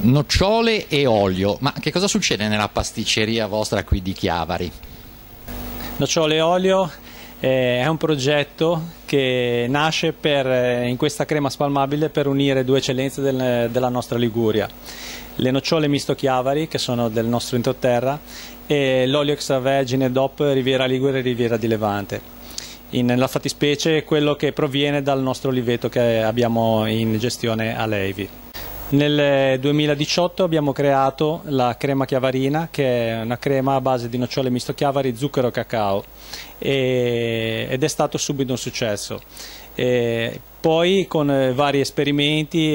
nocciole e olio, ma che cosa succede nella pasticceria vostra qui di Chiavari? Nocciole e olio eh, è un progetto che nasce per, eh, in questa crema spalmabile per unire due eccellenze del, della nostra Liguria. Le nocciole misto Chiavari, che sono del nostro entroterra, e l'olio extravergine DOP Riviera Ligure e Riviera di Levante. Nella fattispecie quello che proviene dal nostro oliveto che abbiamo in gestione a Levi. Nel 2018 abbiamo creato la crema chiavarina che è una crema a base di nocciole misto chiavari, zucchero e cacao e, ed è stato subito un successo. E poi con vari esperimenti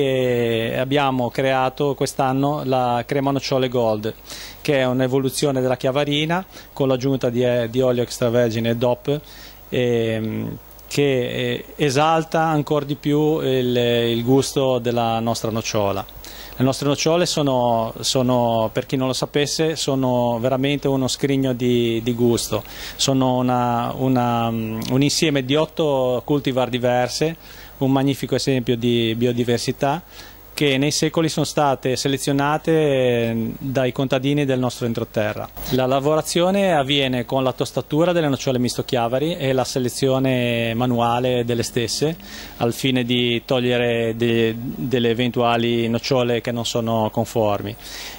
abbiamo creato quest'anno la crema nocciole gold che è un'evoluzione della chiavarina con l'aggiunta di, di olio extravergine e DOP e, che eh, esalta ancora di più il, il gusto della nostra nocciola. Le nostre nocciole sono, sono, per chi non lo sapesse, sono veramente uno scrigno di, di gusto. Sono una, una, un insieme di otto cultivar diverse, un magnifico esempio di biodiversità che nei secoli sono state selezionate eh, dai contadini del nostro entroterra. La lavorazione avviene con la tostatura delle nocciole misto chiavari e la selezione manuale delle stesse al fine di togliere de, delle eventuali nocciole che non sono conformi.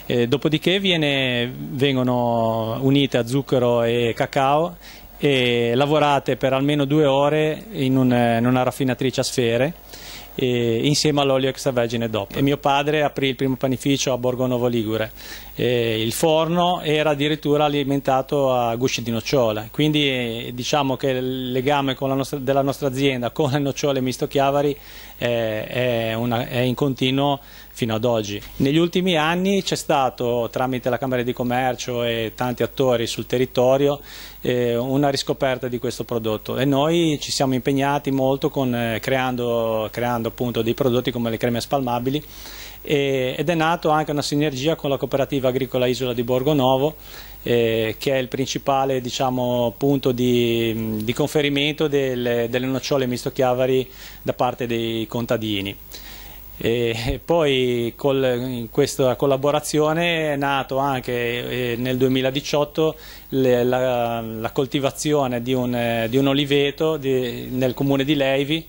E dopodiché viene, vengono unite a zucchero e cacao e lavorate per almeno due ore in, un, in una raffinatrice a sfere insieme all'olio extravergine DOP. E mio padre aprì il primo panificio a Borgo Novo Ligure. E il forno era addirittura alimentato a gusci di nocciole, quindi diciamo che il legame nostra, della nostra azienda con le nocciole misto Chiavari è, è, una, è in continuo fino ad oggi. Negli ultimi anni c'è stato, tramite la Camera di Commercio e tanti attori sul territorio, eh, una riscoperta di questo prodotto e noi ci siamo impegnati molto con, eh, creando, creando appunto dei prodotti come le creme spalmabili e, ed è nato anche una sinergia con la cooperativa agricola Isola di Borgonovo eh, che è il principale diciamo, punto di, di conferimento delle, delle nocciole misto chiavari da parte dei contadini. E poi in questa collaborazione è nato anche eh, nel 2018 le, la, coltivazione di un, un oliveto nel comune di Leivi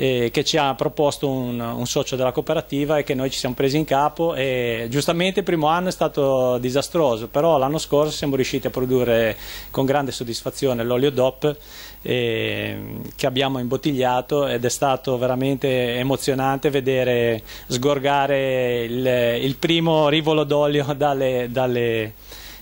eh, che ci ha proposto un, un, socio della cooperativa e che noi ci siamo presi in capo e giustamente il primo anno è stato disastroso, però l'anno scorso siamo riusciti a produrre con grande soddisfazione l'olio DOP eh, che abbiamo imbottigliato ed è stato veramente emozionante vedere sgorgare il, il primo rivolo d'olio dalle, dalle,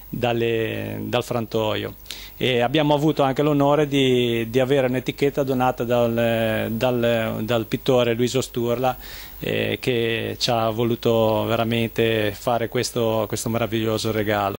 dalle, dal frantoio e abbiamo avuto anche l'onore di, di, avere un'etichetta donata dal, dal, dal, pittore Luiso Sturla eh, che ci ha voluto veramente fare questo, questo meraviglioso regalo.